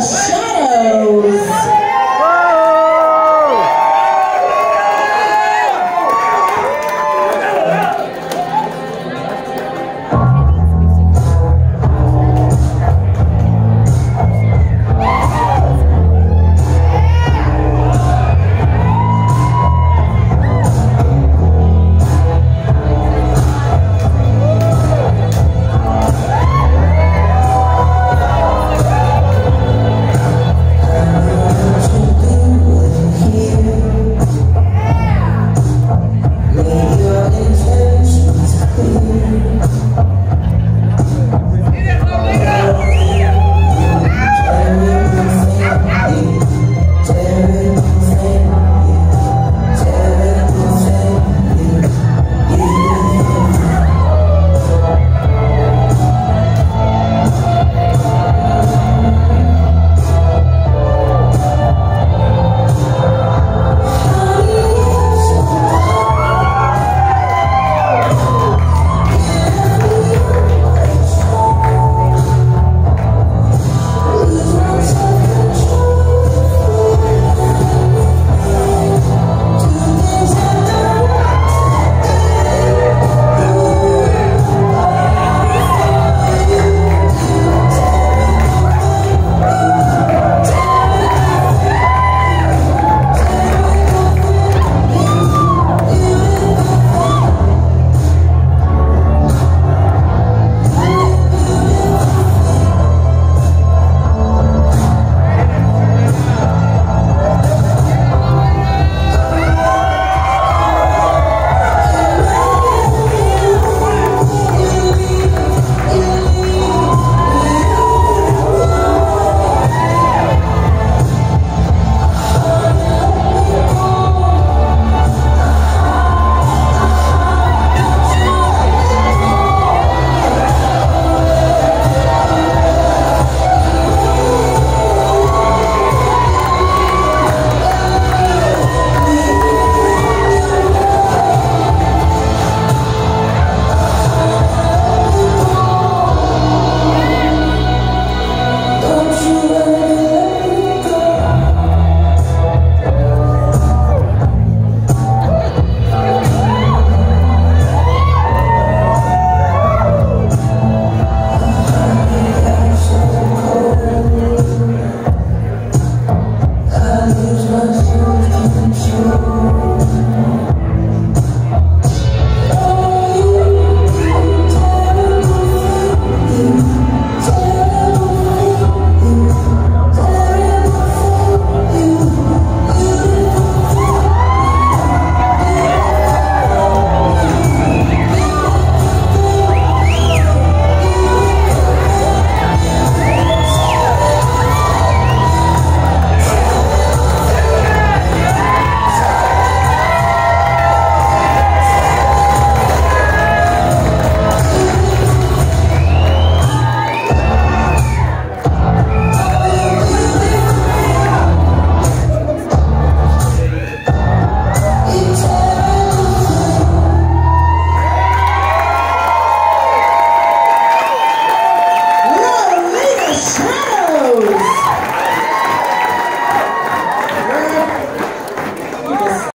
shot.